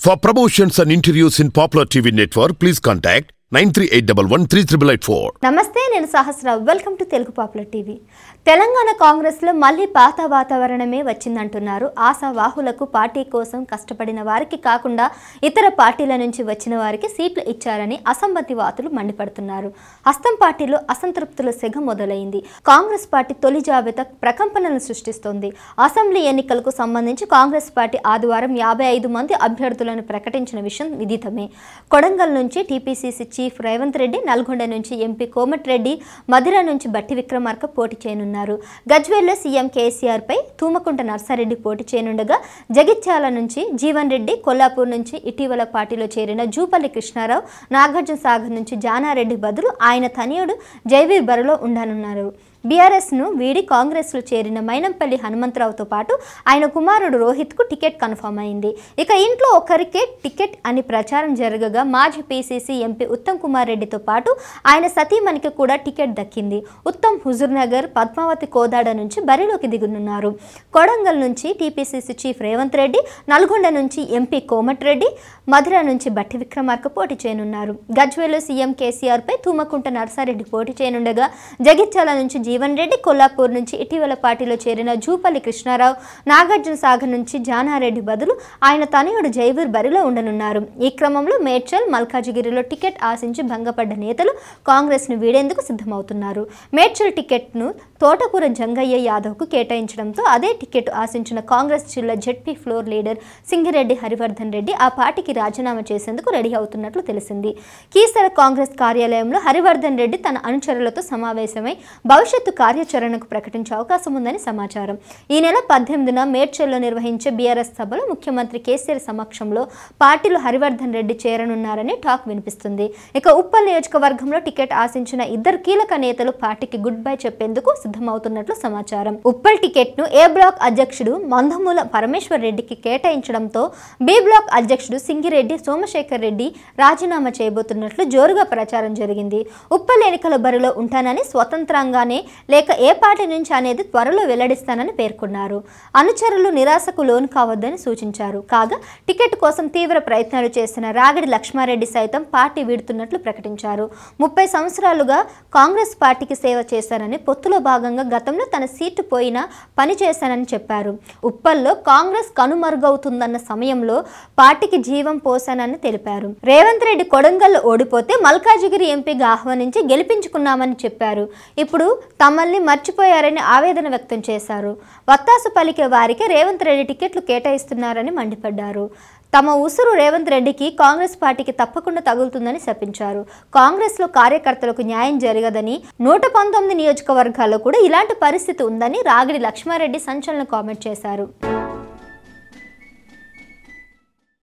For promotions and interviews in Popular TV network, please contact 93811 నమస్తే నేను Sahasra welcome to Telugu popular TV. Telangana కాంగ్రెస్లో మళ్ళీ పాత వాతావరణమే వచ్చిందంటున్నారు. ఆశావాహులకు పార్టీ కోసం కష్టపడిన వారికి కాకుండా ఇతర పార్టీల నుంచి వచ్చిన వారికి సీట్లు ఇచ్చారని అసమ్మతి వాతులు మండిపడుతున్నారు. హస్తం పార్టీలో అసంతృప్తుల సెగ మొదలైంది. కాంగ్రెస్ పార్టీ తొలి జాబితా ప్రకంపనలు సృష్టిస్తోంది. అసెంబ్లీ ఎన్నికలకు సంబంధించి కాంగ్రెస్ పార్టీ ఆదివారం యాభై ఐదు మంది అభ్యర్థులను ప్రకటించిన విషయం విదితమే. కొడంగల్ నుంచి టీపీసీసీ చీఫ్ రేవంత్ రెడ్డి నల్గొండ నుంచి ఎంపీ కోమటిరెడ్డి మధుర నుంచి బట్టి విక్రమార్క పోటీ చేయనున్నారు. గజ్వేల్లో సీఎం కేసీఆర్ పై తూమకుంట నర్సారెడ్డి పోటీ చేయనుండగా జగిత్యాల నుంచి జీవన్ రెడ్డి కొల్లాపూర్ నుంచి ఇటీవల పార్టీలో చేరిన జూపల్లి కృష్ణారావు నాగార్జున సాగర్ నుంచి జానారెడ్డి బదులు ఆయన తనయుడు జైవీర్ బరిలో ఉండనున్నారు. బీఆర్ఎస్ను వీడి కాంగ్రెస్లో చేరిన మైనంపల్లి హనుమంతరావుతో పాటు ఆయన కుమారుడు రోహిత్కు టికెట్ కన్ఫర్మ్ అయింది. ఇక ఇంట్లో ఒకరికే టికెట్ అని ప్రచారం జరగగా మాజీ పీసీసీ ఎంపీ ఉత్తమ్ కుమార్ రెడ్డితో పాటు ఆయన సతీమణికి కూడా టికెట్ దక్కింది. ఉత్తమ్ హుజూర్నగర్ పద్మావతి కోదాడ నుంచి బరిలోకి దిగనున్నారు. కొడంగల్ నుంచి టీపీసీసీ చీఫ్ రేవంత్ రెడ్డి నల్గొండ నుంచి ఎంపీ కోమటిరెడ్డి మధుర నుంచి బట్టి విక్రమార్క పోటీ చేయనున్నారు. గజ్వేల్లో సీఎం కేసీఆర్పై తుమ్మకుంట నర్సారెడ్డి పోటీ చేయనుండగా జగిత్యాల నుంచి జీవన్ రెడ్డి కొల్లాపూర్ నుంచి ఇటీవల పార్టీలో చేరిన జూపల్లి కృష్ణారావు నాగార్జున సాగర్ నుంచి జానారెడ్డి బదులు ఆయన తనయుడు జైవీర్ బరిలో ఉండనున్నారు. ఈ క్రమంలో మేడ్చల్ మల్కాజిగిరిలో టికెట్ ఆశించి భంగపడ్డ నేతలు కాంగ్రెస్ను వీడేందుకు సిద్ధమవుతున్నారు. మేడ్చల్ టికెట్ను తోటకూర జంగయ్య యాదవ్కు కేటాయించడంతో అదే టికెట్ ఆశించిన కాంగ్రెస్ జిల్లా ZP floor leader Singireddy Harivardhan Reddy ఆ పార్టీకి రాజీనామా చేసేందుకు రెడీ అవుతున్నట్లు తెలిసింది. కీసర కాంగ్రెస్ కార్యాలయంలో హరివర్ధన్ రెడ్డి తన అనుచరులతో సమావేశమై భవిష్యత్తు కార్యాచరణకు ప్రకటించే అవకాశం ఉందని సమాచారం. ఈ నెల పద్దెనిమిదిన మేడ్చల్లో నిర్వహించే బీఆర్ఎస్ సభలో ముఖ్యమంత్రి కేసీఆర్ సమక్షంలో పార్టీలు హరివర్ధన్ రెడ్డి చేరనున్నారని టాక్ వినిపిస్తుంది. ఇక ఉప్పల్ నియోజకవర్గంలో టికెట్ ఆశించిన ఇద్దరు కీలక నేతలు పార్టీకి గుడ్ బై చెప్పేందుకు సిద్ధమవుతున్నట్లు సమాచారం. ఉప్పల్ టికెట్ను ఏ బ్లాక్ అధ్యక్షుడు మందమూల పరమేశ్వర్ రెడ్డికి కేటాయించడంతో బి బ్లాక్ అధ్యక్షుడు సింగిరెడ్డి సోమశేఖర్ రెడ్డి రాజీనామా చేయబోతున్నట్లు జోరుగా ప్రచారం జరిగింది. ఉప్పల్ ఎన్నికల బరిలో ఉంటానని స్వతంత్రంగానే లేక ఏ పార్టీ నుంచి అనేది త్వరలో వెల్లడిస్తానని పేర్కొన్నారు. అనుచరులు నిరాశకు లోను కావద్దని సూచించారు. కాగా టికెట్ కోసం తీవ్ర ప్రయత్నాలు చేస్తున్న రాగడి లక్ష్మారెడ్డి సైతం పార్టీ వీడుతున్నట్లు ప్రకటించారు. ముప్పై సంవత్సరాలుగా కాంగ్రెస్ పార్టీకి సేవ చేశానని పొత్తులో భాగంగా గతంలో తన సీటు పోయినా పని చేశానని చెప్పారు. ఉప్పల్లో కాంగ్రెస్ కనుమరుగవుతుందన్న సమయంలో పార్టీకి జీవం పోశానని తెలిపారు. రేవంత్ రెడ్డి కొడంగల్ ఓడిపోతే మల్కాజిగిరి ఎంపీగా ఆహ్వానించి గెలిపించుకున్నామని చెప్పారు. ఇప్పుడు తమల్ని మర్చిపోయారని ఆవేదన వ్యక్తం చేశారు. వత్తాసు పలికే వారికి రేవంత్ రెడ్డి టికెట్లు కేటాయిస్తున్నారని మండిపడ్డారు. తమ ఉసురు రేవంత్ రెడ్డికి కాంగ్రెస్ పార్టీకి తప్పకుండా తగులుతుందని శపించారు. కాంగ్రెస్లో కార్యకర్తలకు న్యాయం జరగదని నూట పంతొమ్మిది నియోజకవర్గాల్లో కూడా ఇలాంటి పరిస్థితి ఉందని రాగిడి లక్ష్మారెడ్డి సంచలన కామెంట్ చేశారు.